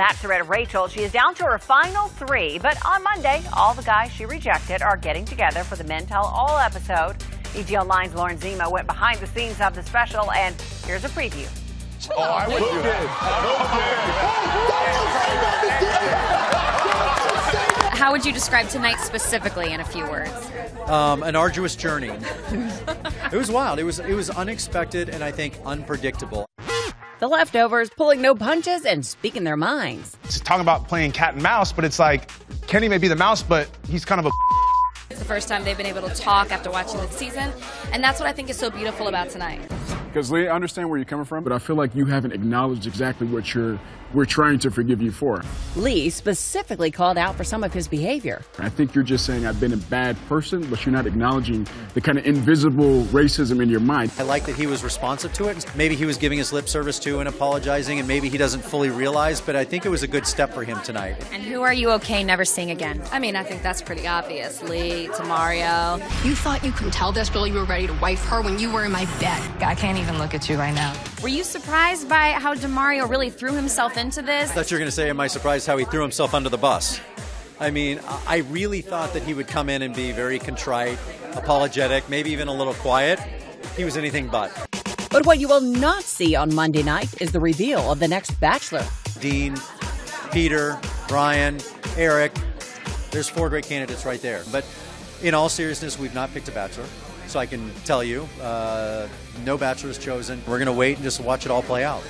Bachelorette Rachel. She is down to her final three, but on Monday, all the guys she rejected are getting together for the Men Tell All episode. ET Online's Lauren Zima went behind the scenes of the special, and here's a preview. Oh, I would do that. How would you describe tonight specifically in a few words? Um, an arduous journey. it was wild. It was it was unexpected and I think unpredictable. The leftovers pulling no punches and speaking their minds. It's talking about playing cat and mouse, but it's like Kenny may be the mouse, but he's kind of a. It's the first time they've been able to talk after watching the season, and that's what I think is so beautiful about tonight. Because Lee, I understand where you're coming from, but I feel like you haven't acknowledged exactly what you're we're trying to forgive you for. Lee specifically called out for some of his behavior. I think you're just saying I've been a bad person, but you're not acknowledging the kind of invisible racism in your mind. I like that he was responsive to it. Maybe he was giving his lip service to and apologizing, and maybe he doesn't fully realize, but I think it was a good step for him tonight. And who are you okay never seeing again? I mean, I think that's pretty obvious. Lee, Demario. You thought you could tell this girl you were ready to wife her when you were in my bed. I can't even look at you right now. Were you surprised by how Demario really threw himself into this? I thought you were going to say, Am I surprised how he threw himself under the bus? I mean, I really thought that he would come in and be very contrite, apologetic, maybe even a little quiet. He was anything but. But what you will not see on Monday night is the reveal of the next Bachelor. Dean, Peter, Bryan, Eric. There's four great candidates right there. But in all seriousness, we've not picked a Bachelor. So I can tell you, uh, no Bachelor is chosen. We're going to wait and just watch it all play out.